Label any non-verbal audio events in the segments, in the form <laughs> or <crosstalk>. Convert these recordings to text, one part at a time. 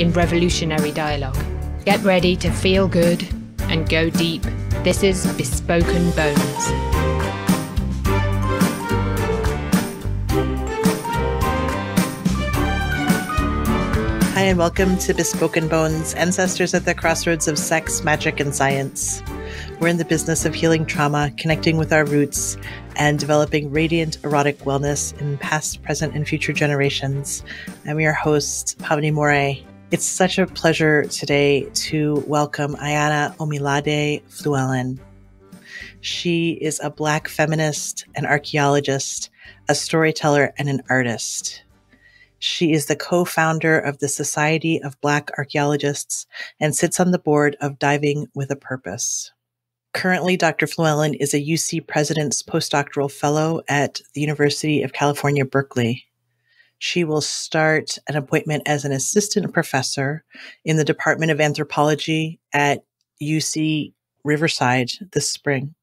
in revolutionary dialogue. Get ready to feel good and go deep. This is Bespoken Bones. Hi, and welcome to Bespoken Bones, ancestors at the crossroads of sex, magic, and science. We're in the business of healing trauma, connecting with our roots, and developing radiant erotic wellness in past, present, and future generations. I'm your host, Pavini Moray. It's such a pleasure today to welcome Ayana Omilade Flewellen. She is a Black feminist, an archaeologist, a storyteller, and an artist. She is the co founder of the Society of Black Archaeologists and sits on the board of Diving with a Purpose. Currently, Dr. Flewellen is a UC President's postdoctoral fellow at the University of California, Berkeley. She will start an appointment as an assistant professor in the Department of Anthropology at UC Riverside this spring.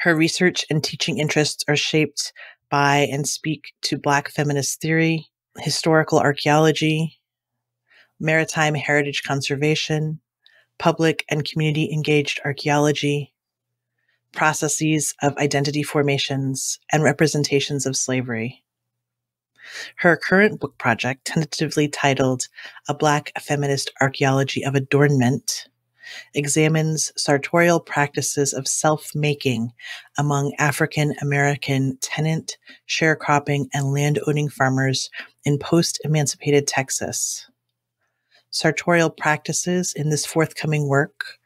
Her research and teaching interests are shaped by and speak to Black feminist theory, historical archaeology, maritime heritage conservation, public and community engaged archaeology, processes of identity formations, and representations of slavery. Her current book project, tentatively titled A Black Feminist Archaeology of Adornment, examines sartorial practices of self making among African American tenant, sharecropping, and land owning farmers in post emancipated Texas. Sartorial practices in this forthcoming work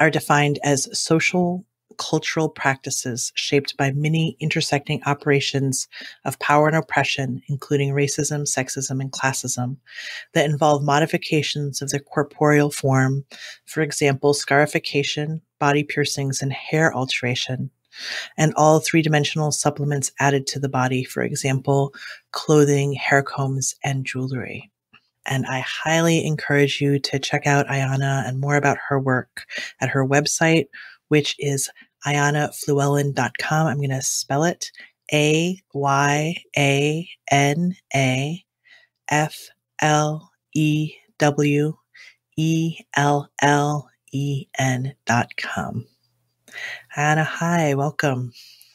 are defined as social cultural practices shaped by many intersecting operations of power and oppression, including racism, sexism, and classism, that involve modifications of the corporeal form, for example, scarification, body piercings, and hair alteration, and all three dimensional supplements added to the body, for example, clothing, hair combs, and jewelry. And I highly encourage you to check out Ayana and more about her work at her website, which is ayanaflewellen.com. I'm going to spell it A Y A N A F L E W E L L E N A Y A N A F L W L L E N.com. Ayana, hi, welcome.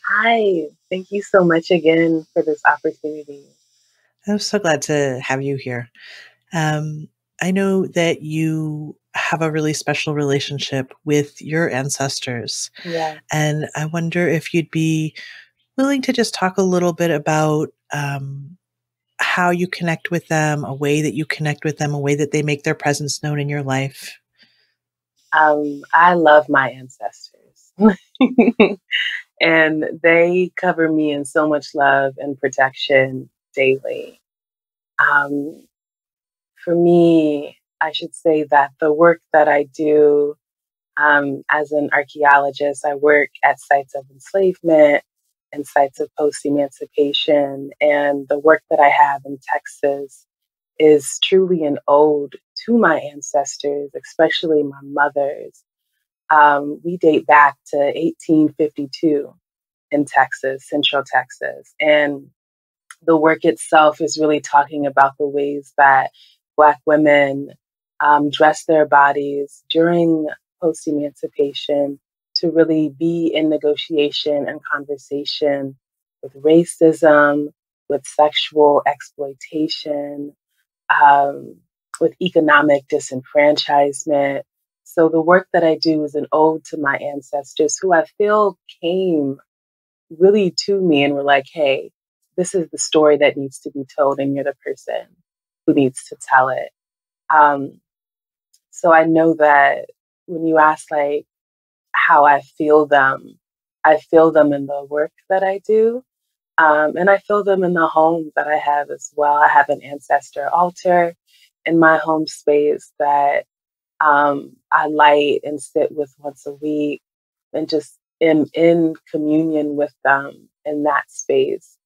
Hi, thank you so much again for this opportunity. I'm so glad to have you here. Um, I know that you have a really special relationship with your ancestors. Yeah. And I wonder if you'd be willing to just talk a little bit about um, how you connect with them, a way that you connect with them, a way that they make their presence known in your life. Um, I love my ancestors. <laughs> and they cover me in so much love and protection daily. Um, for me, I should say that the work that I do um, as an archaeologist, I work at sites of enslavement and sites of post emancipation. And the work that I have in Texas is truly an ode to my ancestors, especially my mother's. Um, we date back to 1852 in Texas, Central Texas. And the work itself is really talking about the ways that Black women um, dress their bodies during post emancipation to really be in negotiation and conversation with racism, with sexual exploitation, um, with economic disenfranchisement. So the work that I do is an ode to my ancestors who I feel came really to me and were like, hey, this is the story that needs to be told, and you're the person who needs to tell it. Um, so I know that when you ask like how I feel them, I feel them in the work that I do. Um, and I feel them in the home that I have as well. I have an ancestor altar in my home space that um, I light and sit with once a week and just am in communion with them in that space.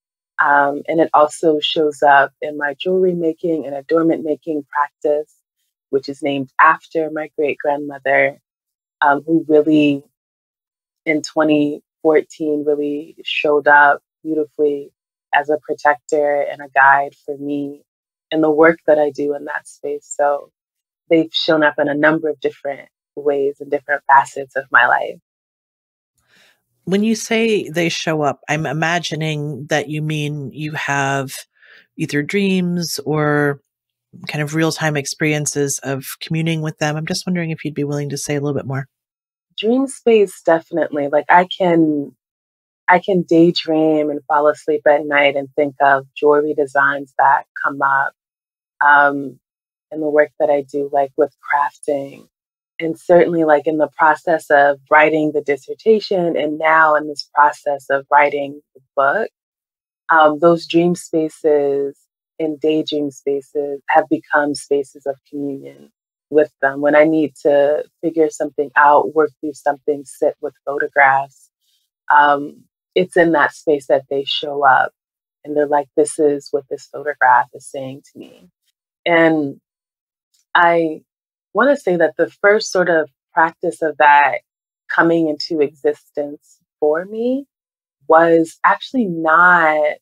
Um, and it also shows up in my jewelry making and adornment making practice which is named after my great grandmother, um, who really in 2014 really showed up beautifully as a protector and a guide for me in the work that I do in that space. So they've shown up in a number of different ways and different facets of my life. When you say they show up, I'm imagining that you mean you have either dreams or kind of real time experiences of communing with them. I'm just wondering if you'd be willing to say a little bit more. Dream space, definitely. Like I can, I can daydream and fall asleep at night and think of jewelry designs that come up, um, and the work that I do, like with crafting, and certainly like in the process of writing the dissertation, and now in this process of writing the book. Um, those dream spaces daydream spaces have become spaces of communion with them. When I need to figure something out, work through something, sit with photographs, um, it's in that space that they show up and they're like, this is what this photograph is saying to me. And I want to say that the first sort of practice of that coming into existence for me was actually not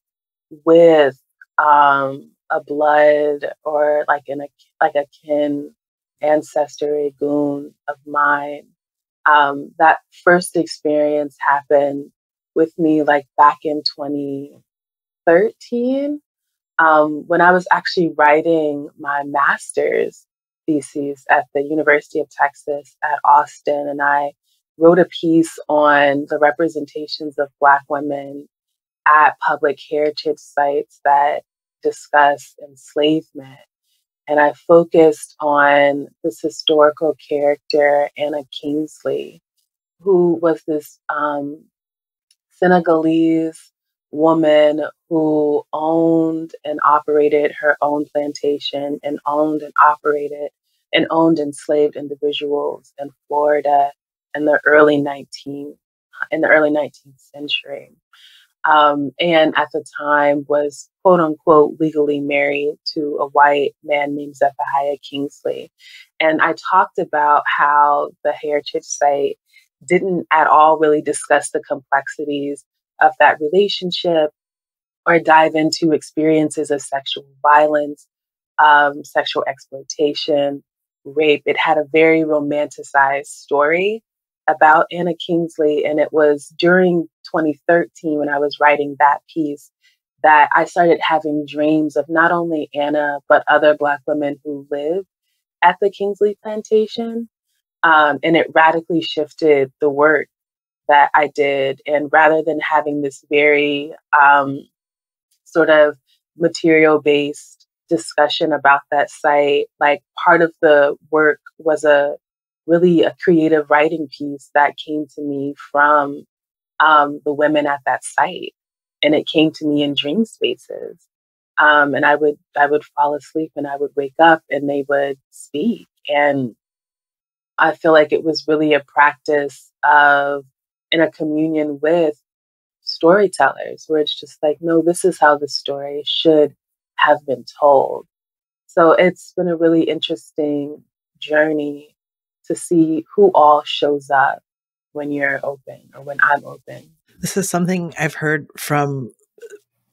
with um, a blood or like an like a kin ancestry goon of mine. Um, that first experience happened with me like back in 2013 um, when I was actually writing my master's thesis at the University of Texas at Austin, and I wrote a piece on the representations of Black women at public heritage sites that discuss enslavement. And I focused on this historical character, Anna Kingsley, who was this um, Senegalese woman who owned and operated her own plantation and owned and operated and owned enslaved individuals in Florida in the early 19 in the early 19th century um, and at the time was quote unquote legally married to a white man named Zephaniah Kingsley. And I talked about how the Heritage site didn't at all really discuss the complexities of that relationship or dive into experiences of sexual violence, um, sexual exploitation, rape. It had a very romanticized story about Anna Kingsley. And it was during 2013 when I was writing that piece that I started having dreams of not only Anna, but other Black women who lived at the Kingsley plantation. Um, and it radically shifted the work that I did. And rather than having this very um, sort of material based discussion about that site, like part of the work was a really a creative writing piece that came to me from um, the women at that site, and it came to me in dream spaces. Um, and I would I would fall asleep and I would wake up and they would speak, and I feel like it was really a practice of in a communion with storytellers, where it's just like, no, this is how the story should have been told. So it's been a really interesting journey to see who all shows up when you're open or when I'm open. This is something I've heard from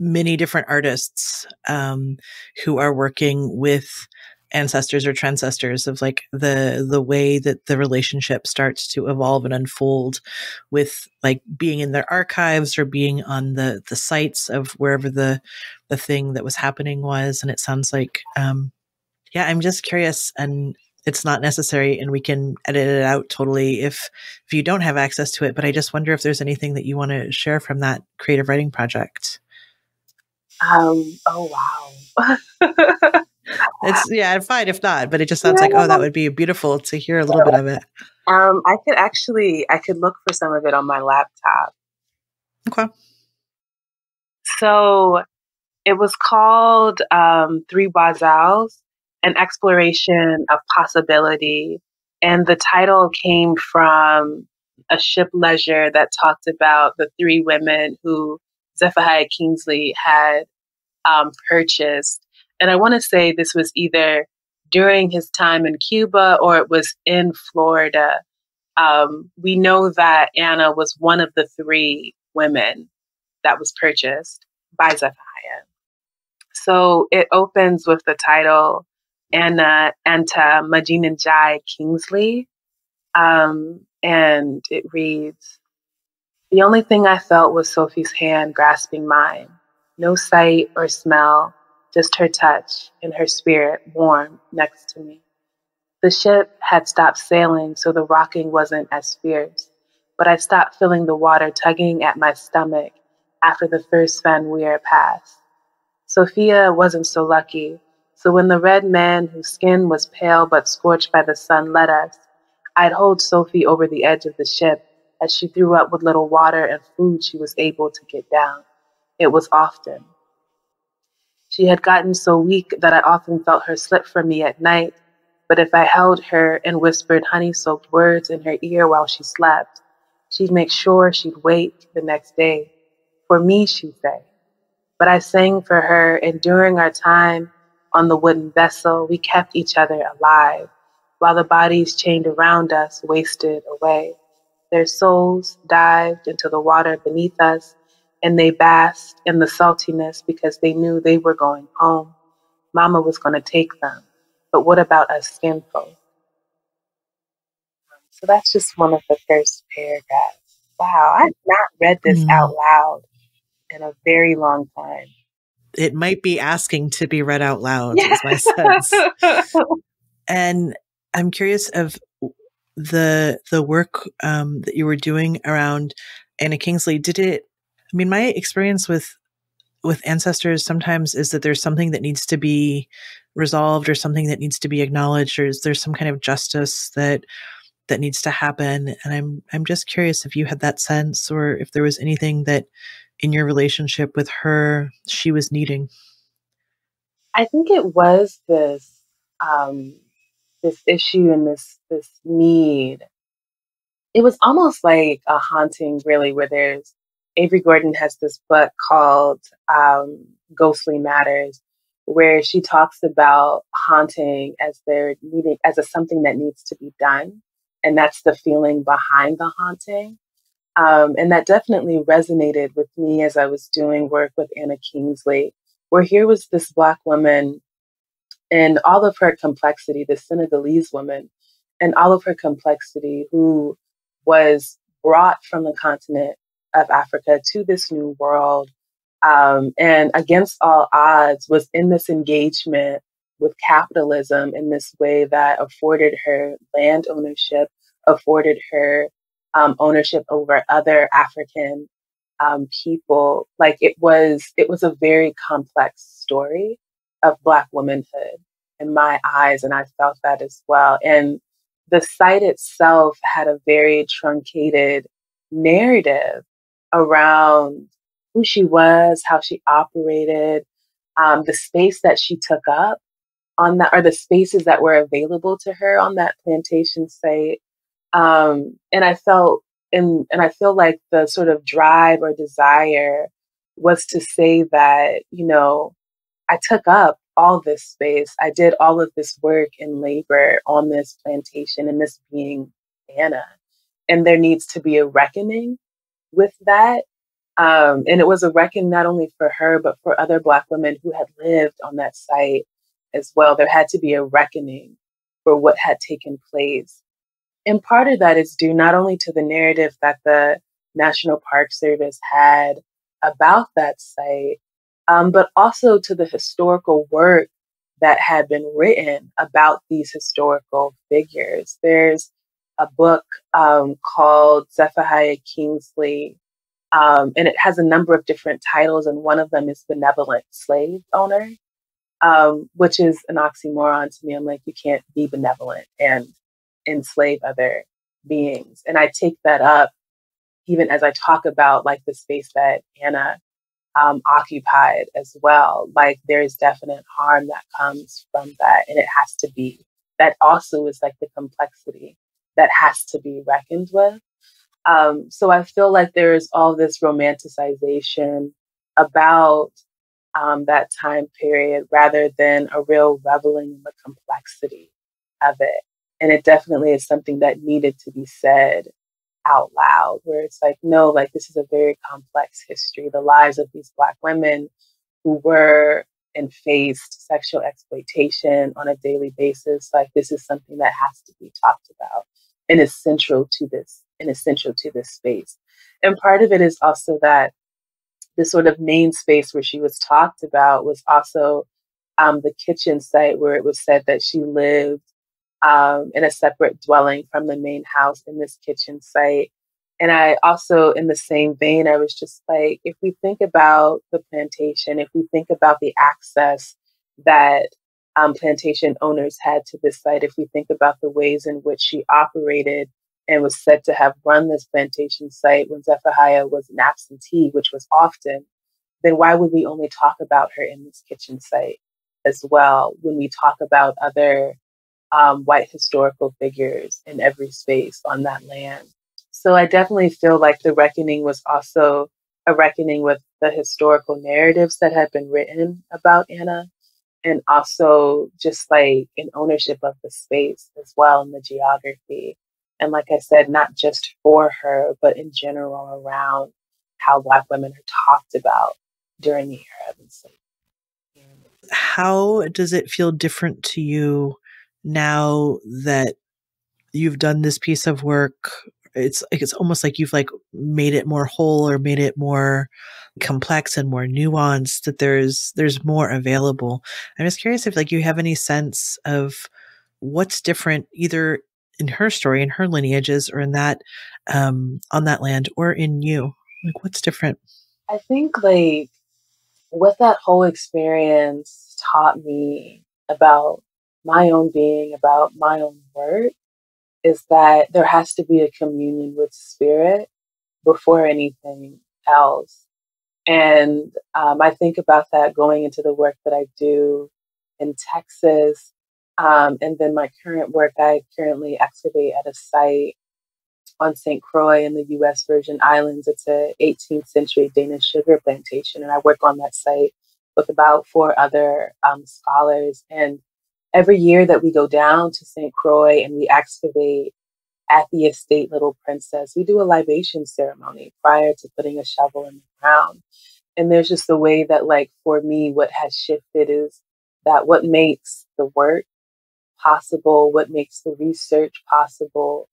many different artists um, who are working with ancestors or transcestors of like the the way that the relationship starts to evolve and unfold with like being in their archives or being on the the sites of wherever the the thing that was happening was and it sounds like um yeah i'm just curious and it's not necessary and we can edit it out totally if if you don't have access to it but i just wonder if there's anything that you want to share from that creative writing project. Um oh wow. <laughs> It's yeah fine if not but it just sounds yeah. like oh that would be beautiful to hear a little bit of it. <laughs> Um i could actually i could look for some of it on my laptop. Okay. So it was called um, Three Oiselles an exploration of possibility. And the title came from a ship leisure that talked about the three women who Zephaniah Kingsley had um, purchased. And I want to say this was either during his time in Cuba or it was in Florida. Um, we know that Anna was one of the three women that was purchased by Zephaniah. So it opens with the title Anna Anta Majinanjai Kingsley. Um, and it reads The only thing I felt was Sophie's hand grasping mine. No sight or smell, just her touch and her spirit warm next to me. The ship had stopped sailing, so the rocking wasn't as fierce, but I stopped feeling the water tugging at my stomach after the first Van Weir passed. Sophia wasn't so lucky, so when the red man whose skin was pale but scorched by the sun led us, I'd hold Sophie over the edge of the ship as she threw up what little water and food she was able to get down. It was often. She had gotten so weak that I often felt her slip from me at night but if I held her and whispered honey soaked words in her ear while she slept, she'd make sure she'd wake the next day. For me, she'd say. But I sang for her, and during our time on the wooden vessel, we kept each other alive, while the bodies chained around us wasted away. Their souls dived into the water beneath us, and they basked in the saltiness because they knew they were going home. Mama was going to take them. But what about us skin folk? Um, so that's just one of the first paragraphs. Wow, I've not read this mm. out loud in a very long time. It might be asking to be read out loud, yeah. is my <laughs> sense. and I'm curious of the the work um, that you were doing around Anna Kingsley. Did it? I mean, my experience with with ancestors sometimes is that there's something that needs to be resolved or something that needs to be acknowledged or is there some kind of justice that that needs to happen and i'm i'm just curious if you had that sense or if there was anything that in your relationship with her she was needing? I think it was this um this issue and this this need. It was almost like a haunting really where there's avery gordon has this book called um, ghostly matters where she talks about haunting as there needing as a something that needs to be done and that's the feeling behind the haunting um, and that definitely resonated with me as i was doing work with anna kingsley where here was this black woman and all of her complexity this senegalese woman and all of her complexity who was brought from the continent of africa to this new world um, and against all odds was in this engagement with capitalism in this way that afforded her land ownership, afforded her um, ownership over other African um, people. Like it was, it was a very complex story of Black womanhood in my eyes, and I felt that as well. And the site itself had a very truncated narrative around who she was, how she operated, um, the space that she took up on that, or the spaces that were available to her on that plantation site. Um, and I felt, and and I feel like the sort of drive or desire was to say that, you know, I took up all this space. I did all of this work and labor on this plantation and this being Anna. And there needs to be a reckoning with that um, and it was a reckoning not only for her, but for other Black women who had lived on that site as well. There had to be a reckoning for what had taken place. And part of that is due not only to the narrative that the National Park Service had about that site, um, but also to the historical work that had been written about these historical figures. There's a book um, called Zephaniah Kingsley um, and it has a number of different titles, and one of them is benevolent slave owner, um, which is an oxymoron to me. I'm like, you can't be benevolent and enslave other beings. And I take that up even as I talk about like the space that Anna um, occupied as well. Like there's definite harm that comes from that, and it has to be. That also is like the complexity that has to be reckoned with. Um, so I feel like there is all this romanticization about um, that time period rather than a real reveling in the complexity of it. And it definitely is something that needed to be said out loud, where it's like, no, like this is a very complex history. The lives of these Black women who were and faced sexual exploitation on a daily basis, like this is something that has to be talked about and is central to this and essential to this space. And part of it is also that the sort of main space where she was talked about was also um, the kitchen site where it was said that she lived um, in a separate dwelling from the main house in this kitchen site. And I also, in the same vein, I was just like, if we think about the plantation, if we think about the access that um, plantation owners had to this site, if we think about the ways in which she operated and was said to have run this plantation site when Zephaniah was an absentee, which was often, then why would we only talk about her in this kitchen site as well when we talk about other um, white historical figures in every space on that land? So I definitely feel like the reckoning was also a reckoning with the historical narratives that had been written about Anna and also just like an ownership of the space as well and the geography. And like I said, not just for her, but in general around how Black women are talked about during the era of enslavement. How does it feel different to you now that you've done this piece of work it's it's almost like you've like made it more whole or made it more complex and more nuanced that there's there's more available. I'm just curious if like you have any sense of what's different either in her story in her lineages or in that um on that land or in you. Like what's different? I think like what that whole experience taught me about my own being about my own work is that there has to be a communion with spirit before anything else. And um, I think about that going into the work that I do in Texas. Um, and then my current work, I currently excavate at a site on St. Croix in the US Virgin Islands. It's a 18th century Danish sugar plantation. And I work on that site with about four other um, scholars. And every year that we go down to St. Croix and we excavate at the estate Little Princess, we do a libation ceremony prior to putting a shovel in the ground. And there's just the way that, like, for me, what has shifted is that what makes the work possible, what makes the research possible,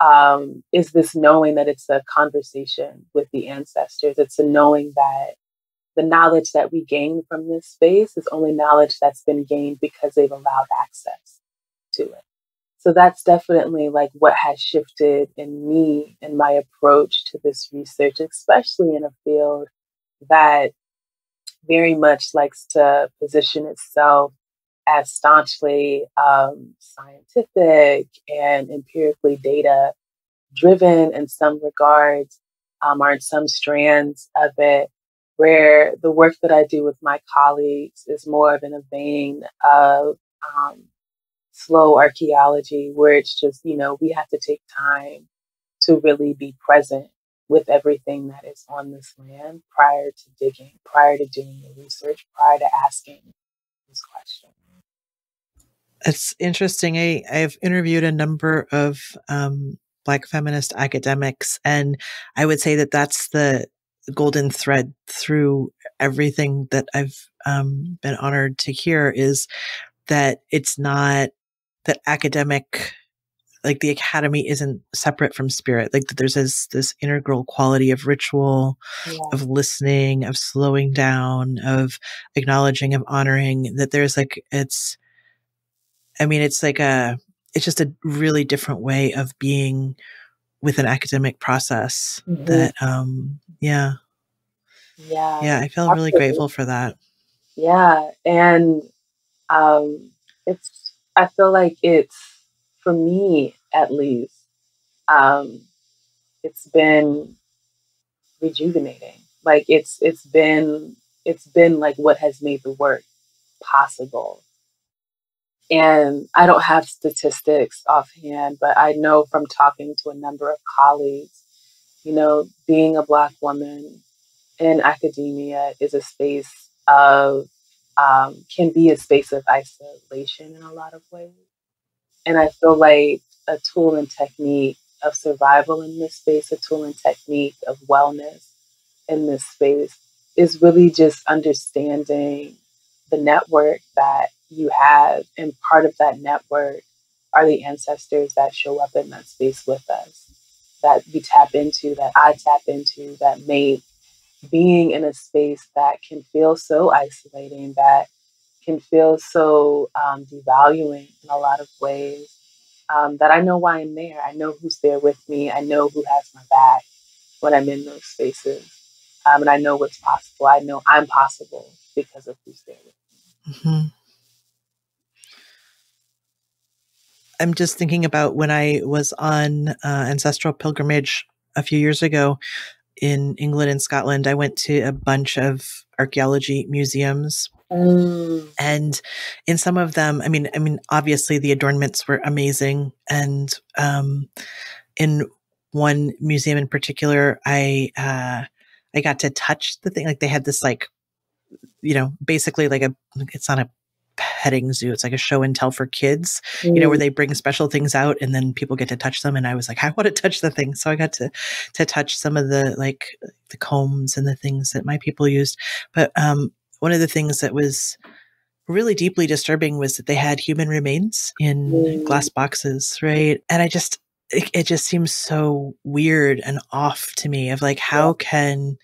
um, is this knowing that it's a conversation with the ancestors. It's a knowing that the knowledge that we gain from this space is only knowledge that's been gained because they've allowed access to it. So that's definitely like what has shifted in me and my approach to this research, especially in a field that very much likes to position itself as staunchly um, scientific and empirically data driven in some regards, um, or in some strands of it where the work that I do with my colleagues is more of in a vein of um, slow archaeology, where it's just, you know, we have to take time to really be present with everything that is on this land prior to digging, prior to doing the research, prior to asking these questions. It's interesting. I, I've interviewed a number of um, Black feminist academics, and I would say that that's the golden thread through everything that I've um, been honored to hear is that it's not that academic like the academy isn't separate from spirit like there's this this integral quality of ritual yeah. of listening of slowing down of acknowledging of honoring that there's like it's i mean it's like a it's just a really different way of being with an academic process mm-hmm. that um yeah. Yeah. Yeah i feel absolutely. really grateful for that. Yeah and um it's i feel like it's for me at least um it's been rejuvenating. Like it's it's been it's been like what has made the work possible and I don't have statistics offhand, but I know from talking to a number of colleagues, you know, being a Black woman in academia is a space of, um, can be a space of isolation in a lot of ways. And I feel like a tool and technique of survival in this space, a tool and technique of wellness in this space is really just understanding the network that you have. And part of that network are the ancestors that show up in that space with us, that we tap into, that I tap into, that make being in a space that can feel so isolating, that can feel so um, devaluing in a lot of ways. Um, that I know why I'm there. I know who's there with me. I know who has my back when I'm in those spaces. Um, and I know what's possible. I know I'm possible because of who's there with me. Mm-hmm. I'm just thinking about when I was on uh, ancestral pilgrimage a few years ago in England and Scotland. I went to a bunch of archaeology museums. Mm. And in some of them, I mean, I mean, obviously the adornments were amazing. And um, in one museum in particular, I uh, I got to touch the thing. Like they had this like, you know, basically like a it's not a petting zoo. It's like a show and tell for kids, mm. you know, where mm. they bring special things out and then people get to touch them. And I was like, I want to touch the thing. So I got to, to touch some of the, like the combs and the things that my people used. But, um, one of the things that was really deeply disturbing was that they had human remains in mm. glass boxes, right? And I just, it, it, just seems so weird and off to me of like, how can,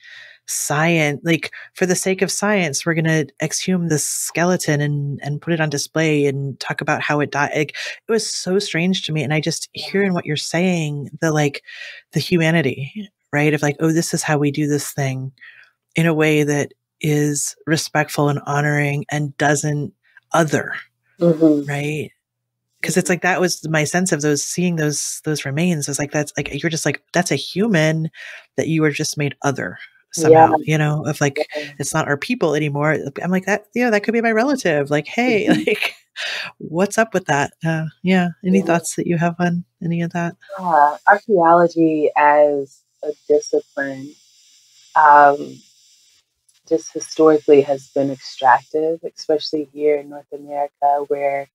science like for the sake of science we're going to exhume this skeleton and and put it on display and talk about how it died like, it was so strange to me and i just hearing what you're saying the like the humanity right of like oh this is how we do this thing in a way that is respectful and honoring and doesn't other mm-hmm. right? Because it's like that was my sense of those seeing those those remains was like that's like you're just like that's a human that you were just made other somehow, yeah. you know, of like, yeah. it's not our people anymore. I'm like that, you know, that could be my relative. Like, hey, <laughs> mm-hmm. like, what's up with that? Uh, yeah. Any yeah. thoughts that you have on any of that? Yeah. Archaeology as a discipline, um, just historically has been extractive, especially here in North America, where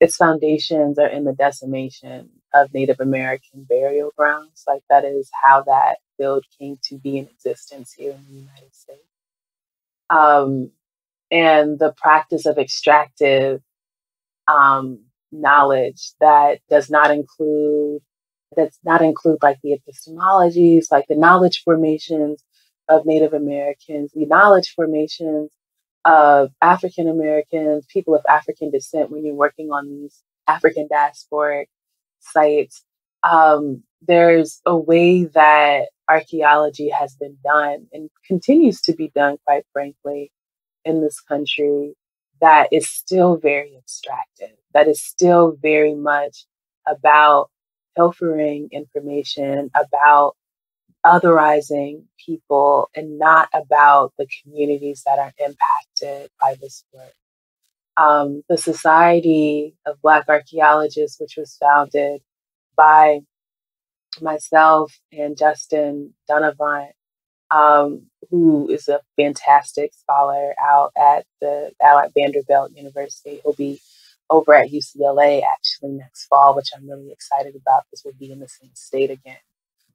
its foundations are in the decimation of Native American burial grounds. Like that is how that field came to be in existence here in the United States. Um, and the practice of extractive um, knowledge that does not include does not include like the epistemologies, like the knowledge formations of Native Americans, the knowledge formations of African Americans, people of African descent when you're working on these African diasporic sites. Um, there's a way that archaeology has been done and continues to be done, quite frankly, in this country that is still very extractive, that is still very much about pilfering information, about otherizing people, and not about the communities that are impacted by this work. Um, the Society of Black Archaeologists, which was founded by myself and Justin Dunnavant, um, who is a fantastic scholar out at the out at Vanderbilt University. He'll be over at UCLA actually next fall, which I'm really excited about because we'll be in the same state again.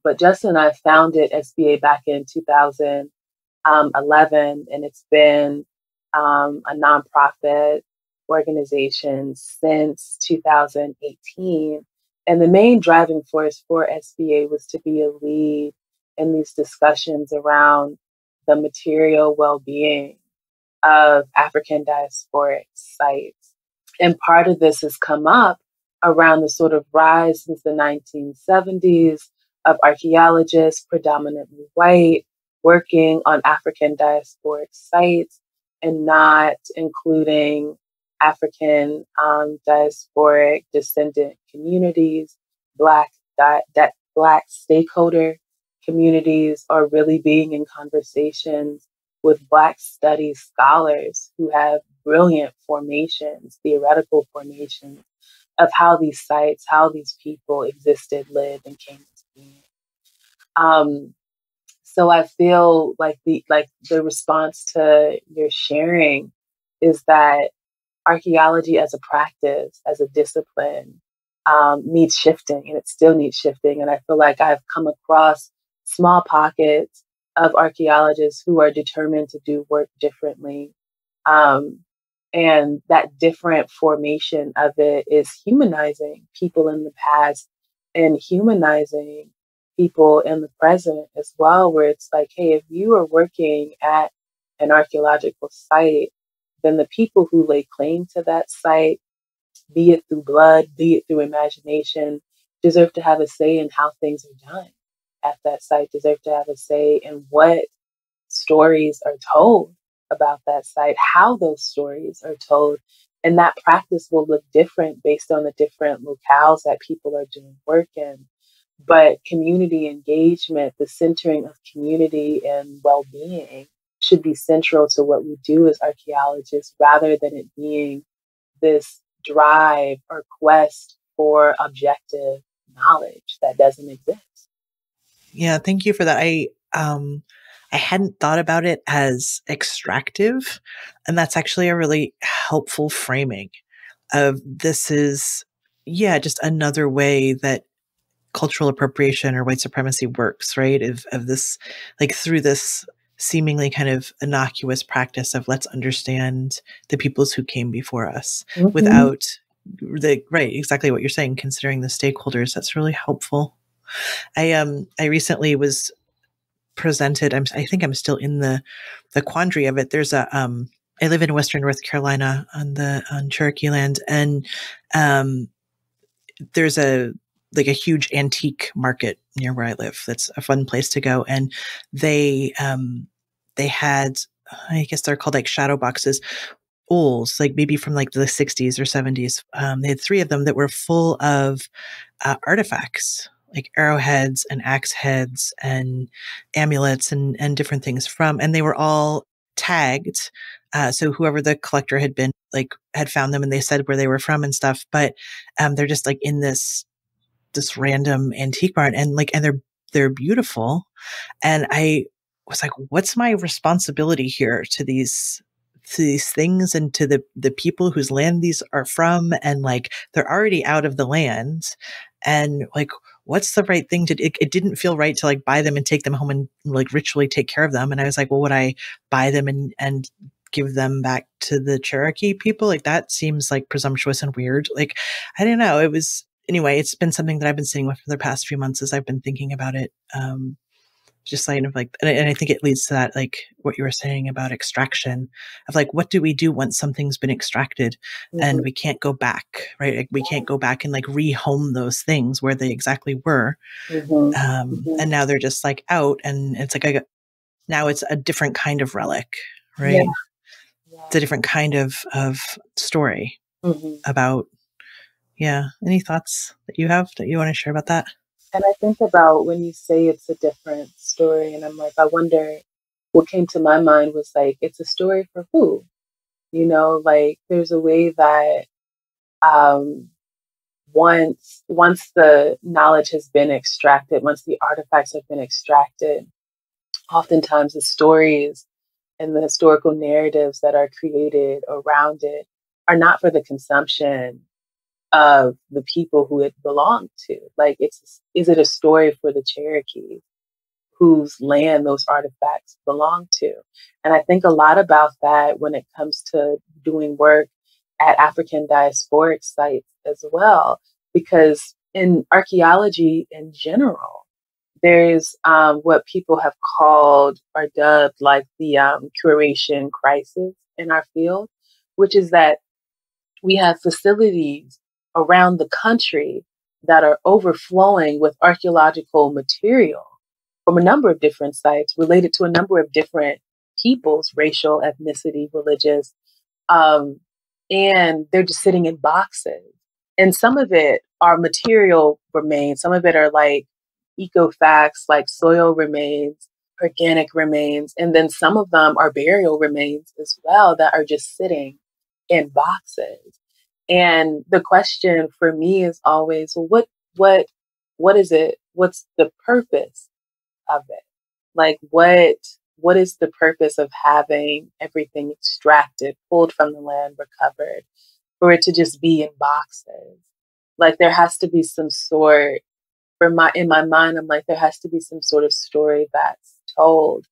But Justin and I founded SBA back in 2011, and it's been um, a nonprofit organization since 2018 and the main driving force for SBA was to be a lead in these discussions around the material well being of African diasporic sites. And part of this has come up around the sort of rise since the 1970s of archaeologists, predominantly white, working on African diasporic sites and not including African um, diasporic descendant communities, Black di- that Black stakeholder communities are really being in conversations with Black studies scholars who have brilliant formations, theoretical formations of how these sites, how these people existed, lived, and came to be. Um, so I feel like the like the response to your sharing is that archaeology as a practice, as a discipline, um, needs shifting and it still needs shifting. And I feel like I've come across small pockets of archaeologists who are determined to do work differently. Um, And that different formation of it is humanizing people in the past and humanizing people in the present as well, where it's like, hey, if you are working at an archaeological site, then the people who lay claim to that site, be it through blood, be it through imagination, deserve to have a say in how things are done at that site, deserve to have a say in what stories are told about that site, how those stories are told. And that practice will look different based on the different locales that people are doing work in. But community engagement, the centering of community and well being should be central to what we do as archaeologists rather than it being this drive or quest for objective knowledge that doesn't exist. Yeah, thank you for that. I um I hadn't thought about it as extractive, and that's actually a really helpful framing of this is yeah, just another way that cultural appropriation or white supremacy works, right? Of of this like through this seemingly kind of innocuous practice of let's understand the peoples who came before us mm-hmm. without the right exactly what you're saying considering the stakeholders. That's really helpful. I um i recently was presented i'm i think i'm still in the the quandary of it. There's a um i live in western north carolina on the on cherokee land and um there's a like a huge antique market near where I live. That's a fun place to go. And they, um, they had, I guess they're called like shadow boxes, owls, like maybe from like the 60s or 70s. Um, they had three of them that were full of uh, artifacts like arrowheads and axe heads and amulets and, and different things from, and they were all tagged. Uh, so whoever the collector had been, like, had found them and they said where they were from and stuff. But um, they're just like in this this random antique barn and like and they're they're beautiful. And i was like what's my responsibility here to these to these things and to the the people whose land these are from? And like they're already out of the land. And like what's the right thing to it, it didn't feel right to like buy them and take them home and like ritually take care of them. And i was like well would i buy them and and give them back to the cherokee people? Like that seems like presumptuous and weird. Like i don't know. It was anyway, it's been something that I've been sitting with for the past few months as I've been thinking about it. Um, just kind of like, and I, and I think it leads to that, like what you were saying about extraction of like, what do we do once something's been extracted mm-hmm. and we can't go back, right? Like we can't go back and like rehome those things where they exactly were. Mm-hmm. Um, mm-hmm. And now they're just like out and it's like, I now it's a different kind of relic, right? Yeah. Yeah. It's a different kind of, of story mm-hmm. about yeah. Any thoughts that you have that you want to share about that? And I think about when you say it's a different story, and I'm like, I wonder what came to my mind was like, it's a story for who? You know, like there's a way that um, once once the knowledge has been extracted, once the artifacts have been extracted, oftentimes the stories and the historical narratives that are created around it are not for the consumption of the people who it belonged to. Like, it's is it a story for the Cherokee whose land those artifacts belong to? And I think a lot about that when it comes to doing work at African diasporic sites as well, because in archaeology in general, there's um, what people have called or dubbed like the um, curation crisis in our field, which is that we have facilities around the country that are overflowing with archaeological material from a number of different sites related to a number of different peoples, racial, ethnicity, religious. Um, and they're just sitting in boxes. And some of it are material remains, some of it are like eco facts, like soil remains, organic remains, and then some of them are burial remains as well that are just sitting in boxes. And the question for me is always, what, what, what is it? What's the purpose of it? Like, what, what is the purpose of having everything extracted, pulled from the land, recovered, for it to just be in boxes? Like, there has to be some sort, for my, in my mind, I'm like, there has to be some sort of story that's told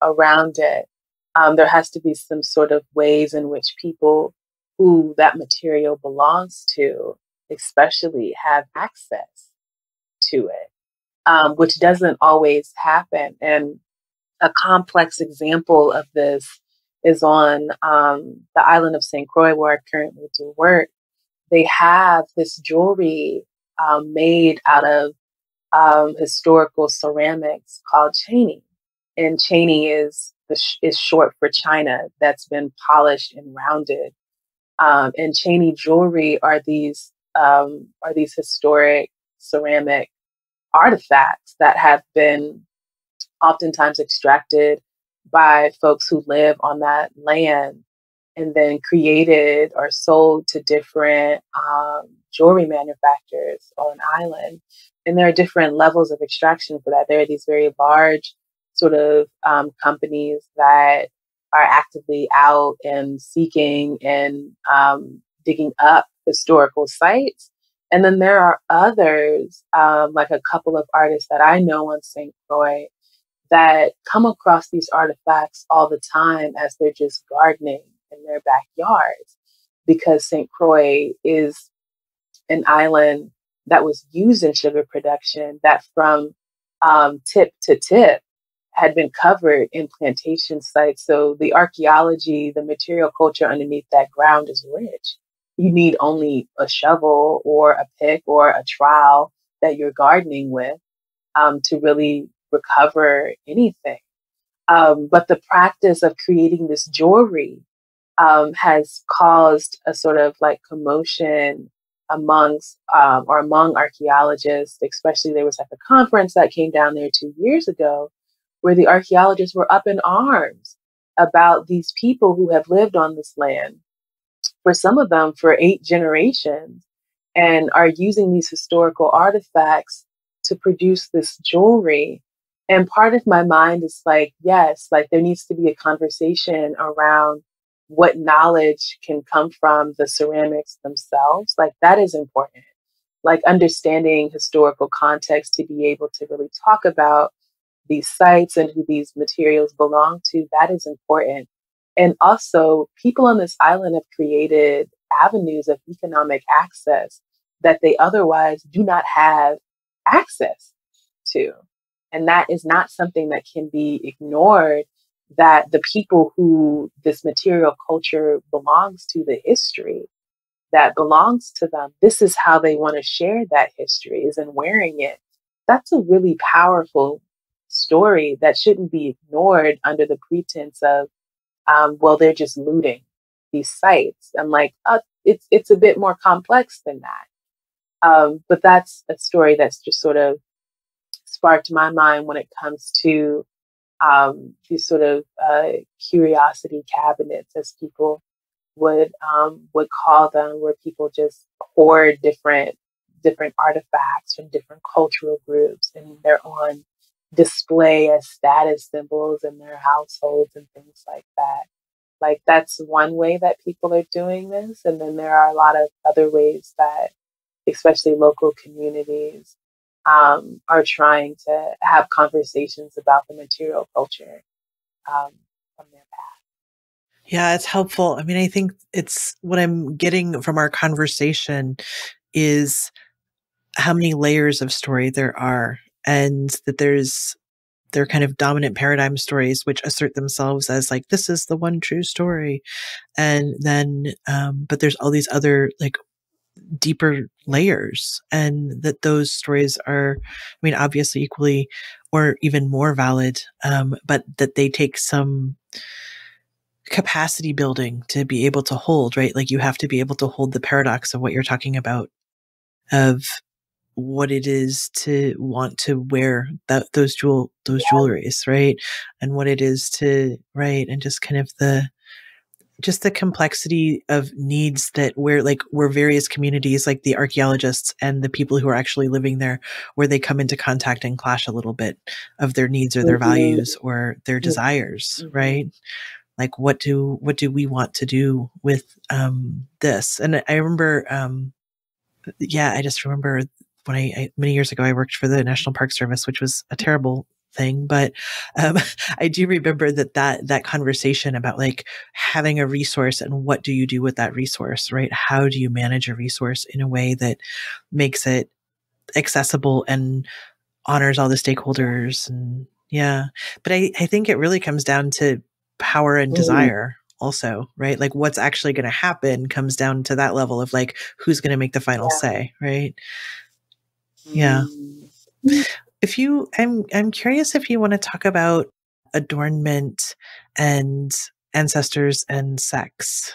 around it. Um, there has to be some sort of ways in which people who that material belongs to, especially, have access to it, um, which doesn't always happen. And a complex example of this is on um, the island of St. Croix, where I currently do work. They have this jewelry um, made out of um, historical ceramics called Chaney. And Chaney is is short for China that's been polished and rounded. Um, and Chaney jewelry are these um, are these historic ceramic artifacts that have been oftentimes extracted by folks who live on that land and then created or sold to different um, jewelry manufacturers on island. And there are different levels of extraction for that. There are these very large sort of um, companies that are actively out and seeking and um, digging up historical sites. And then there are others, um, like a couple of artists that I know on St. Croix, that come across these artifacts all the time as they're just gardening in their backyards because St. Croix is an island that was used in sugar production that from um, tip to tip had been covered in plantation sites. So the archaeology, the material culture underneath that ground is rich. You need only a shovel or a pick or a trowel that you're gardening with um, to really recover anything. Um, but the practice of creating this jewelry um, has caused a sort of like commotion amongst um, or among archaeologists, especially there was like a conference that came down there two years ago where the archaeologists were up in arms about these people who have lived on this land for some of them for eight generations and are using these historical artifacts to produce this jewelry and part of my mind is like, yes, like there needs to be a conversation around what knowledge can come from the ceramics themselves. Like that is important. Like understanding historical context to be able to really talk about these sites and who these materials belong to, that is important. And also, people on this island have created avenues of economic access that they otherwise do not have access to. And that is not something that can be ignored that the people who this material culture belongs to, the history that belongs to them, this is how they want to share that history is in wearing it. That's a really powerful story that shouldn't be ignored under the pretense of, um, well, they're just looting these sites. I'm like, uh, it's it's a bit more complex than that. Um, but that's a story that's just sort of sparked my mind when it comes to um, these sort of uh, curiosity cabinets, as people would um, would call them, where people just hoard different different artifacts from different cultural groups, and they're on display as status symbols in their households and things like that. Like that's one way that people are doing this, and then there are a lot of other ways that, especially local communities, um, are trying to have conversations about the material culture um, from their path. Yeah, it's helpful. I mean, I think it's what I'm getting from our conversation is how many layers of story there are, and that there's they're kind of dominant paradigm stories which assert themselves as like this is the one true story. And then um but there's all these other like deeper layers and that those stories are i mean obviously equally or even more valid um, but that they take some capacity building to be able to hold right? Like you have to be able to hold the paradox of what you're talking about of what it is to want to wear that those jewel those yeah. jewelries right and what it is to right and just kind of the just the complexity of needs that where like where various communities like the archaeologists and the people who are actually living there where they come into contact and clash a little bit of their needs or their mm-hmm. values or their desires mm-hmm. right like what do what do we want to do with um this and i remember um yeah i just remember when I, I many years ago i worked for the national park service which was a terrible thing, but um, <laughs> I do remember that that that conversation about like having a resource and what do you do with that resource, right? How do you manage a resource in a way that makes it accessible and honors all the stakeholders and yeah. But I, I think it really comes down to power and mm. desire also, right? Like what's actually going to happen comes down to that level of like who's going to make the final yeah. say, right? Yeah. Mm. If you I'm I'm curious if you want to talk about adornment and ancestors and sex.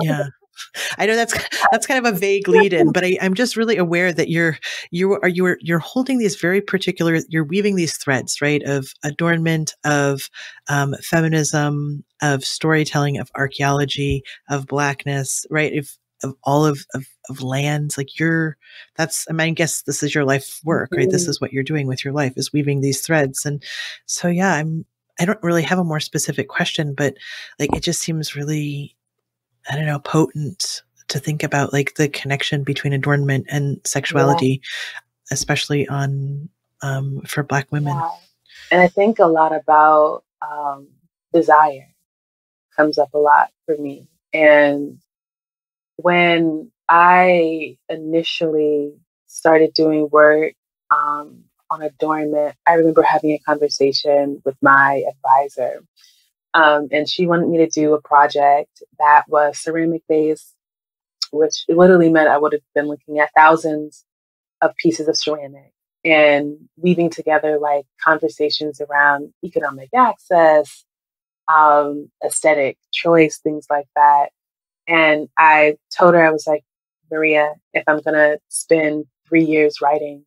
yeah. <laughs> I know that's <laughs> that's kind of a vague lead in, but I, am just really aware that you're you are you're you're holding these very particular you're weaving these threads right of adornment of um, feminism of storytelling of archaeology of blackness right if of all of, of, of lands like you're that's i mean i guess this is your life work right mm-hmm. this is what you're doing with your life is weaving these threads and so yeah i'm i don't really have a more specific question but like it just seems really I don't know, potent to think about like the connection between adornment and sexuality, yeah. especially on um, for Black women. Yeah. And I think a lot about um, desire comes up a lot for me. And when I initially started doing work um, on adornment, I remember having a conversation with my advisor um, and she wanted me to do a project that was ceramic based, which literally meant I would have been looking at thousands of pieces of ceramic and weaving together like conversations around economic access, um, aesthetic choice, things like that. And I told her, I was like, Maria, if I'm going to spend three years writing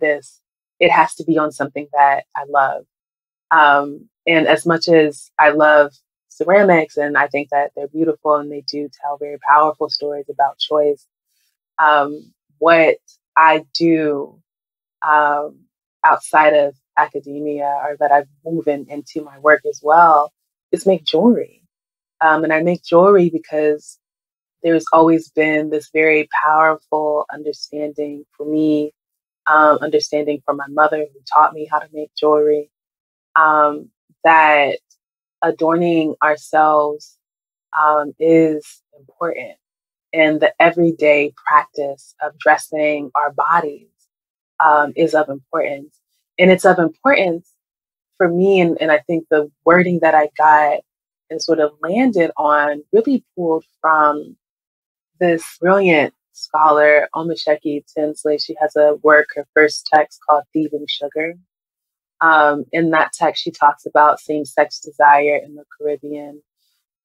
this, it has to be on something that I love. Um, and as much as I love ceramics and I think that they're beautiful and they do tell very powerful stories about choice, um, what I do um, outside of academia or that I've woven into my work as well is make jewelry. Um, and I make jewelry because there's always been this very powerful understanding for me, um, understanding from my mother who taught me how to make jewelry, um, that adorning ourselves um, is important and the everyday practice of dressing our bodies um, is of importance. And it's of importance for me, and, and I think the wording that I got and sort of landed on really pulled from this brilliant scholar, Omise'eke Tinsley. She has a work, her first text called Thiefing Sugar. Um, in that text, she talks about same sex desire in the Caribbean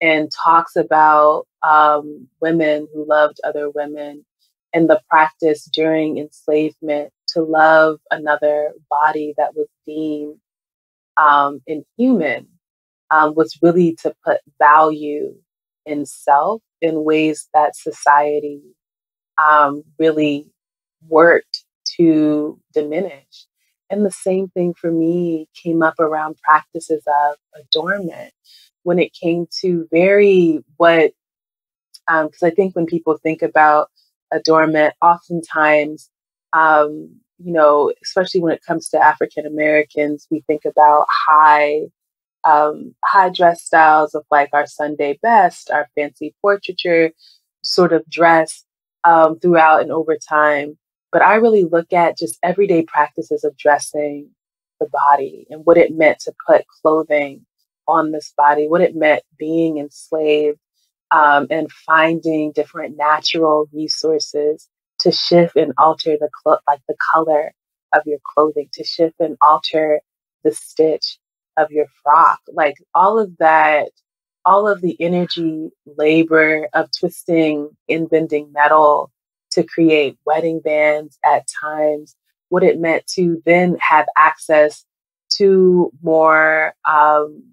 and talks about um, women who loved other women and the practice during enslavement to love another body that was deemed um, inhuman um, was really to put value in self in ways that society um, really worked to diminish. And the same thing for me came up around practices of adornment when it came to very what, because um, I think when people think about adornment, oftentimes, um, you know, especially when it comes to African Americans, we think about high, um, high dress styles of like our Sunday best, our fancy portraiture sort of dress um, throughout and over time. But I really look at just everyday practices of dressing the body and what it meant to put clothing on this body, what it meant being enslaved, um, and finding different natural resources to shift and alter the clo- like the color of your clothing, to shift and alter the stitch of your frock, like all of that, all of the energy, labor of twisting and bending metal to create wedding bands at times, what it meant to then have access to more um,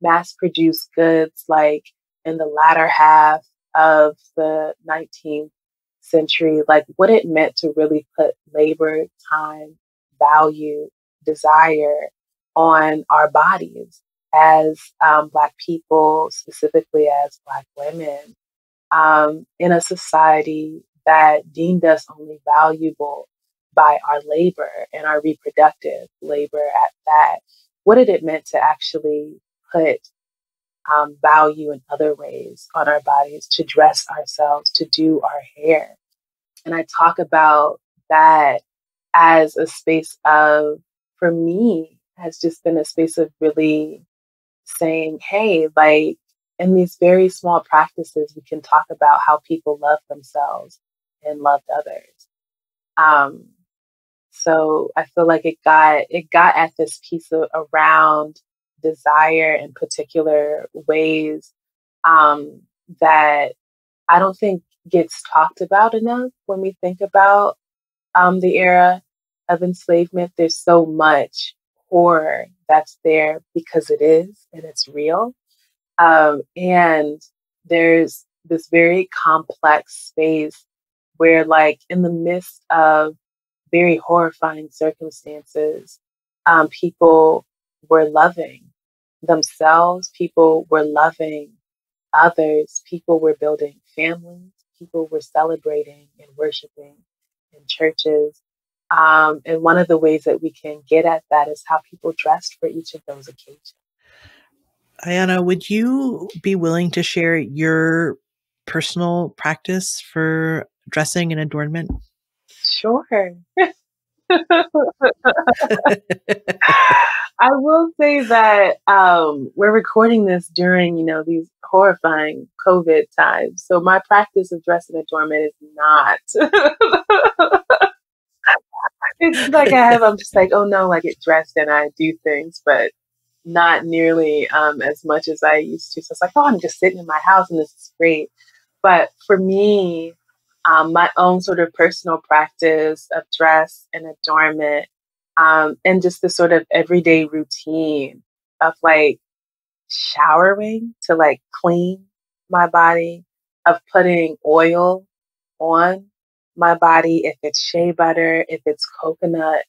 mass produced goods like in the latter half of the 19th century, like what it meant to really put labor, time, value, desire on our bodies as um, Black people, specifically as Black women, um, in a society that deemed us only valuable by our labor and our reproductive labor at that. What did it meant to actually put um, value in other ways on our bodies, to dress ourselves, to do our hair? And I talk about that as a space of, for me, has just been a space of really saying, hey, like in these very small practices, we can talk about how people love themselves and loved others. Um, so I feel like it got it got at this piece of, around desire in particular ways um, that I don't think gets talked about enough when we think about um, the era of enslavement. There's so much horror that's there because it is and it's real. Um, and there's this very complex space where, like, in the midst of very horrifying circumstances, um, people were loving themselves, people were loving others, people were building families, people were celebrating and worshiping in churches. Um, and one of the ways that we can get at that is how people dressed for each of those occasions. Ayana, would you be willing to share your personal practice for dressing and adornment? Sure. <laughs> I will say that um, we're recording this during, you know, these horrifying COVID times. So my practice of dressing and adornment is not. <laughs> it's like I have. I'm just like, oh no, I get dressed and I do things, but not nearly um, as much as I used to. So it's like, oh, I'm just sitting in my house and this is great. But for me, um, my own sort of personal practice of dress and adornment, um, and just the sort of everyday routine of like showering to like clean my body, of putting oil on my body, if it's shea butter, if it's coconut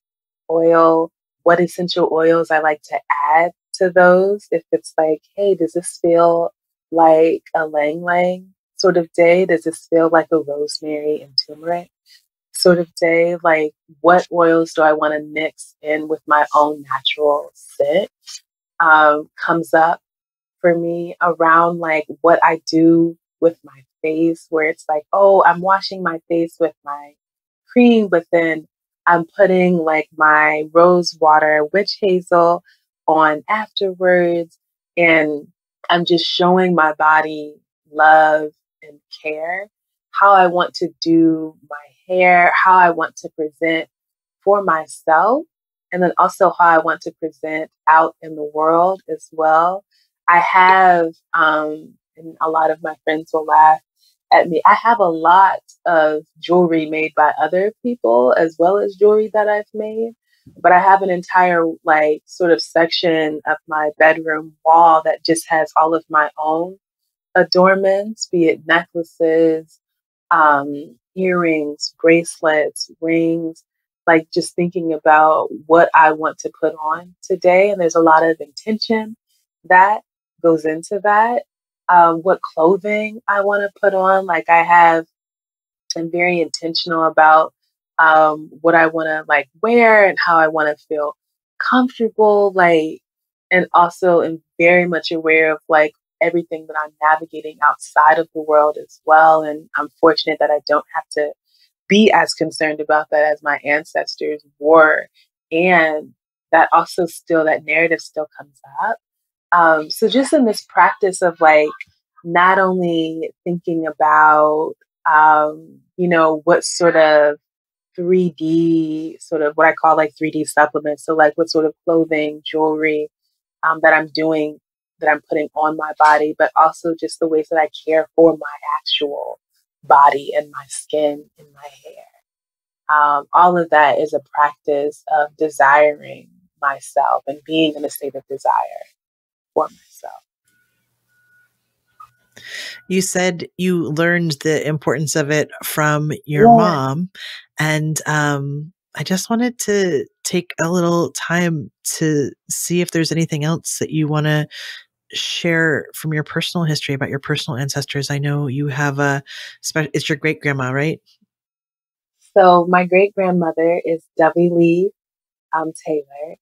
oil, what essential oils I like to add to those. If it's like, hey, does this feel like a ylang ylang sort of day? Does this feel like a rosemary and turmeric sort of day? Like, what oils do I want to mix in with my own natural scent? Um, comes up for me around like what I do with my where it's like, oh, I'm washing my face with my cream, but then I'm putting like my rose water, witch hazel on afterwards. And I'm just showing my body love and care, how I want to do my hair, how I want to present for myself, and then also how I want to present out in the world as well. I have, um, and a lot of my friends will laugh at me. I have a lot of jewelry made by other people as well as jewelry that I've made. But I have an entire like sort of section of my bedroom wall that just has all of my own adornments, be it necklaces, um, earrings, bracelets, rings, like just thinking about what I want to put on today. And there's a lot of intention that goes into that um, what clothing I want to put on. Like I have, I'm very intentional about um, what I want to like wear and how I want to feel comfortable. Like, and also am very much aware of like everything that I'm navigating outside of the world as well. And I'm fortunate that I don't have to be as concerned about that as my ancestors were. And that also still, that narrative still comes up. Um, so just in this practice of like not only thinking about um, you know what sort of 3D sort of what I call like 3D supplements. So like what sort of clothing, jewelry um, that I'm doing that I'm putting on my body, but also just the ways that I care for my actual body and my skin and my hair. Um, all of that is a practice of desiring myself and being in a state of desire for myself. You said you learned the importance of it from your yeah. mom. And um, I just wanted to take a little time to see if there's anything else that you want to share from your personal history about your personal ancestors. I know you have a, it's your great grandma, right? So my great grandmother is Dovie Lee um, Taylor.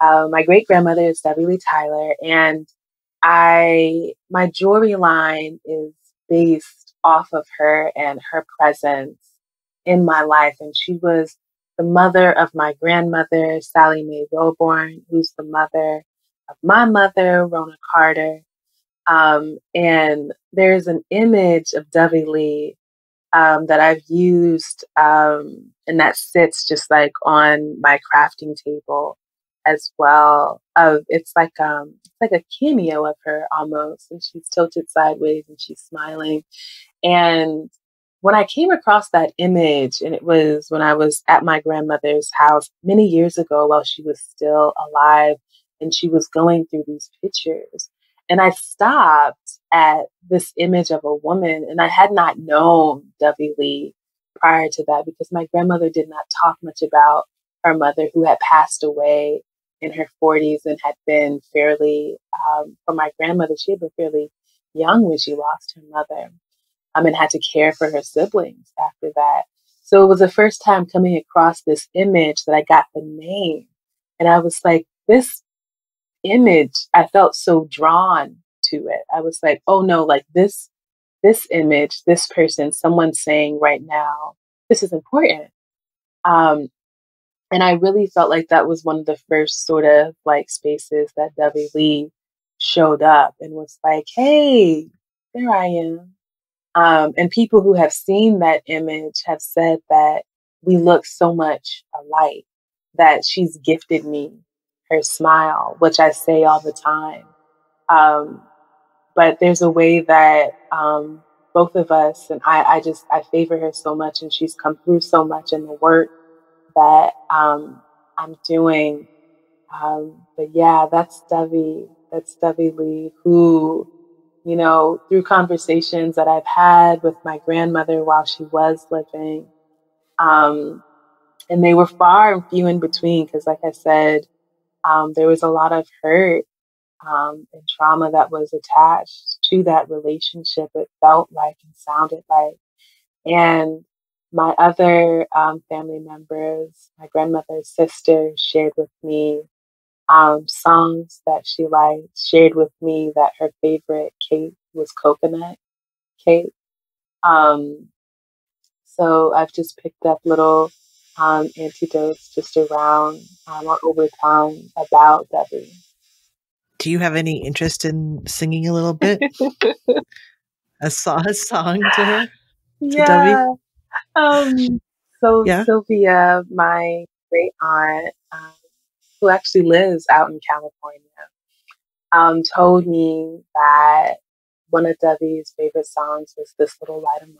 Uh, my great grandmother is Dovie Lee Tyler, and I my jewelry line is based off of her and her presence in my life. And she was the mother of my grandmother, Sally Mae Wilborn, who's the mother of my mother, Rona Carter. Um, and there's an image of Dovie Lee um, that I've used, um, and that sits just like on my crafting table as well. Of it's like um, it's like a cameo of her almost, and she's tilted sideways and she's smiling. And when I came across that image, and it was when I was at my grandmother's house many years ago while she was still alive, and she was going through these pictures. And I stopped at this image of a woman, and I had not known Dovie Lee prior to that because my grandmother did not talk much about her mother who had passed away in her 40s and had been fairly, um, for my grandmother, she had been fairly young when she lost her mother um, and had to care for her siblings after that. So it was the first time coming across this image that I got the name. And I was like, this image, I felt so drawn to it. I was like, oh no, like this, this image, this person, someone saying right now, this is important. Um, and I really felt like that was one of the first sort of like spaces that Dovie Lee showed up and was like, hey, there I am. Um, and people who have seen that image have said that we look so much alike, that she's gifted me her smile, which I say all the time. Um, but there's a way that um, both of us, and I, I just, I favor her so much, and she's come through so much in the work that um, I'm doing. Um, but yeah, that's Dovie. That's Dovie Lee, who you know, through conversations that I've had with my grandmother while she was living. Um, and they were far and few in between because, like I said, um, there was a lot of hurt um, and trauma that was attached to that relationship. It felt like and sounded like. And my other um, family members, my grandmother's sister, shared with me um, songs that she liked, shared with me that her favorite cake was coconut cake. Um, so I've just picked up little um, antidotes just around um, or over time about Dovie. Do you have any interest in singing a little bit? <laughs> a, song, a song to her? To yeah. Dovie? Um, so yeah. Sylvia, my great aunt, um, who actually lives out in California, um, told me that one of Dovie's favorite songs was This Little Light of Mine.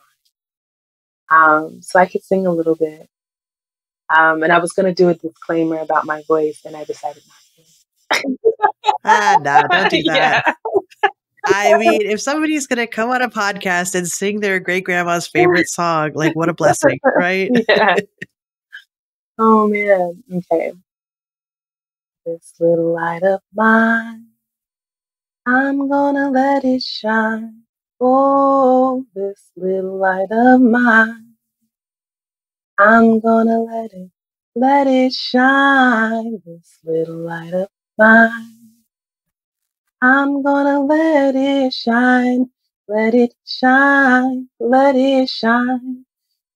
Um, so I could sing a little bit. Um, and I was going to do a disclaimer about my voice, and I decided not to. ah, no, don't do <laughs> that. I mean, if somebody's going to come on a podcast and sing their great grandma's favorite <laughs> song, like what a blessing, right? <laughs> Yeah. oh, man. Okay. This little light of mine, I'm gonna let it shine. Oh, this little light of mine, I'm gonna let it, let it shine. This little light of mine, I'm gonna let it shine, let it shine, let it shine,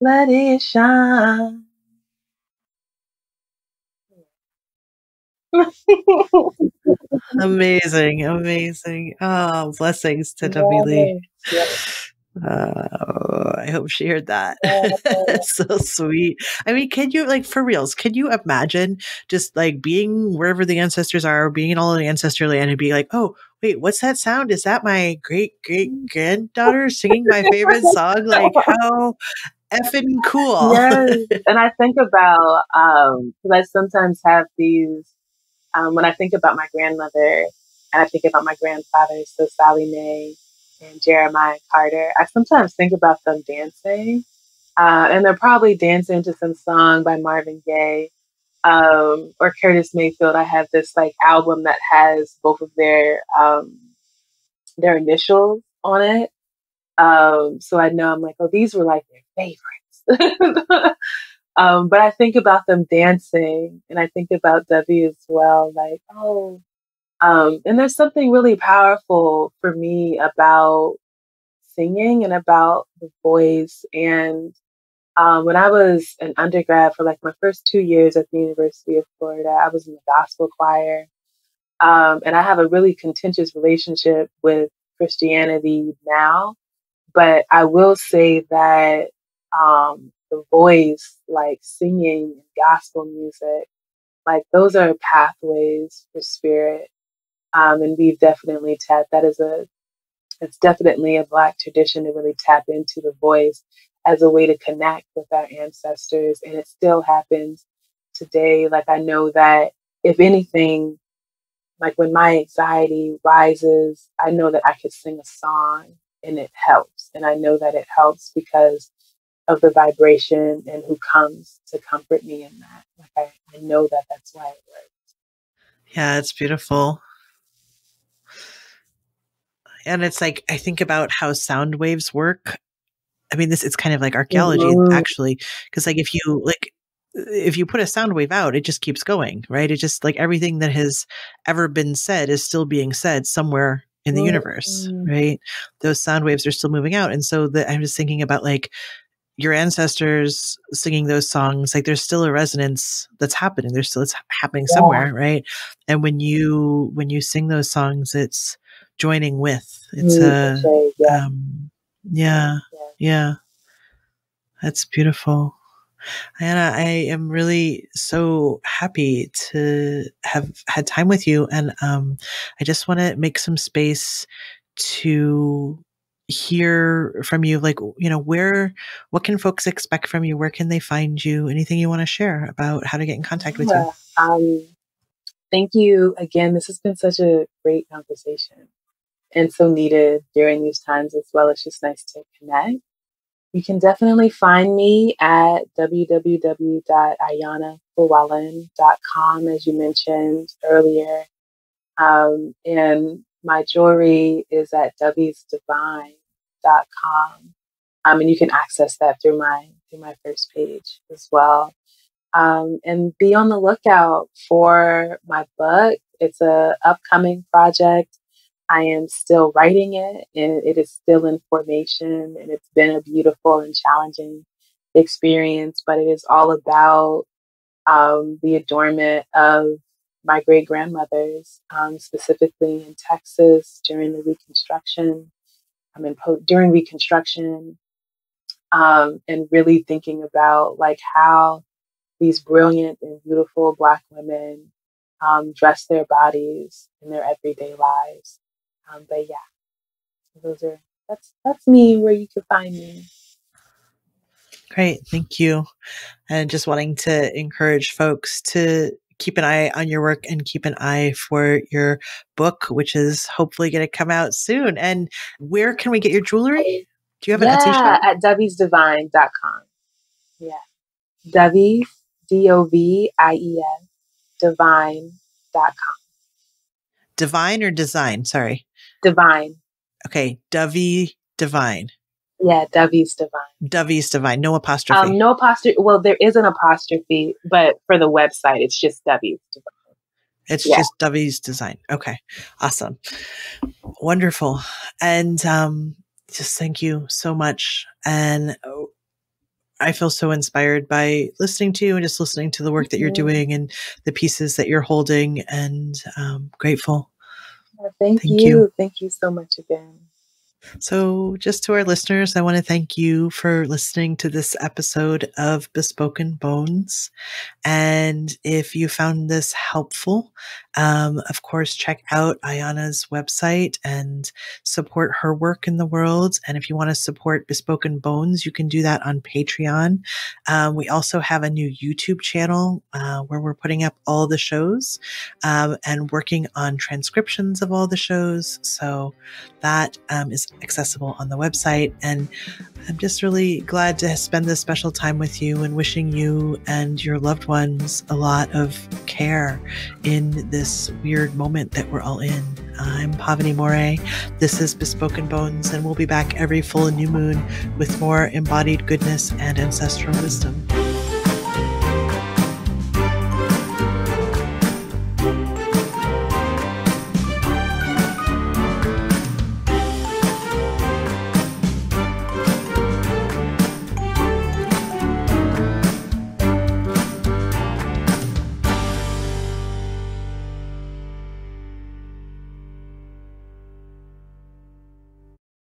let it shine. <laughs> amazing, amazing. Oh, blessings to Dovie Lee. Uh, I hope she heard that. <laughs> so sweet. I mean, can you like for reals? Can you imagine just like being wherever the ancestors are, being in all of the ancestor land, and be like, "Oh, wait, what's that sound? Is that my great great granddaughter singing my favorite song? Like how effing cool!" yes, <laughs> and I think about um because I sometimes have these um, when I think about my grandmother and I think about my grandfather, so Sally Mae and Jeremiah Carter, I sometimes think about them dancing. Uh, and they're probably dancing to some song by Marvin Gaye um, or Curtis Mayfield. I have this like album that has both of their um, their initials on it. Um, so I know I'm like, oh, these were like their favorites. <laughs> um, but I think about them dancing and I think about Dovie as well. Like, oh, um, and there's something really powerful for me about singing and about the voice. And um, when I was an undergrad for like my first two years at the University of Florida, I was in the gospel choir. Um, and I have a really contentious relationship with Christianity now. But I will say that um, the voice, like singing and gospel music, like those are pathways for spirit. Um, and we've definitely tapped that is a it's definitely a black tradition to really tap into the voice as a way to connect with our ancestors. And it still happens today. Like I know that if anything, like when my anxiety rises, I know that I could sing a song and it helps. And I know that it helps because of the vibration and who comes to comfort me in that. Like I, I know that that's why it works. Yeah, it's beautiful. And it's like I think about how sound waves work. I mean, this it's kind of like archaeology mm-hmm. actually, because like if you like if you put a sound wave out, it just keeps going, right? It just like everything that has ever been said is still being said somewhere in the mm-hmm. universe, right? Those sound waves are still moving out. And so that I'm just thinking about like your ancestors singing those songs, like there's still a resonance that's happening. There's still it's happening yeah. somewhere, right? And when you when you sing those songs, it's joining with. It's mm, a yeah. Um, yeah, yeah, yeah. That's beautiful. Ayana, I am really so happy to have had time with you. And um, I just want to make some space to hear from you. Like, you know, where, what can folks expect from you? Where can they find you? Anything you want to share about how to get in contact with you? Um, thank you again. This has been such a great conversation and so needed during these times as well. It's just nice to connect. You can definitely find me at www.ayanaflewellen.com, as you mentioned earlier. Um, and my jewelry is at doviesdivine.com. Um, and you can access that through my through my first page as well. Um, and be on the lookout for my book. It's a upcoming project I am still writing it and it is still in formation and it's been a beautiful and challenging experience, but it is all about um, the adornment of my great grandmothers, um, specifically in Texas during the Reconstruction. I mean, po- during Reconstruction, um, and really thinking about like how these brilliant and beautiful Black women um, dress their bodies in their everyday lives. Um, but yeah, those are that's that's me where you can find me. Great, thank you. And just wanting to encourage folks to keep an eye on your work and keep an eye for your book, which is hopefully going to come out soon. And where can we get your jewelry? Do you have an yeah, Etsy shop? at doviesdivine.com. Yeah. Dovies, D O V I E S, divine.com. Divine or design? Sorry. Divine. Okay, Dovie Divine. Yeah, Dovie's Divine. Dovie's Divine. No apostrophe. Um, no apostrophe. Well, there is an apostrophe, but for the website, it's just Dovie's Divine. It's yeah. just Dovie's Design. Okay, awesome, wonderful, and um, just thank you so much. And oh, I feel so inspired by listening to you and just listening to the work that you're mm-hmm. doing and the pieces that you're holding, and um, grateful thank, thank you. you. Thank you so much again. So, just to our listeners, I want to thank you for listening to this episode of Bespoken Bones. And if you found this helpful, um, of course, check out Ayana's website and support her work in the world. And if you want to support Bespoken Bones, you can do that on Patreon. Um, we also have a new YouTube channel uh, where we're putting up all the shows um, and working on transcriptions of all the shows. So that um, is accessible on the website. And I'm just really glad to spend this special time with you and wishing you and your loved ones a lot of care in this weird moment that we're all in. I'm Pavini Moray. This is Bespoken Bones, and we'll be back every full and new moon with more embodied goodness and ancestral wisdom.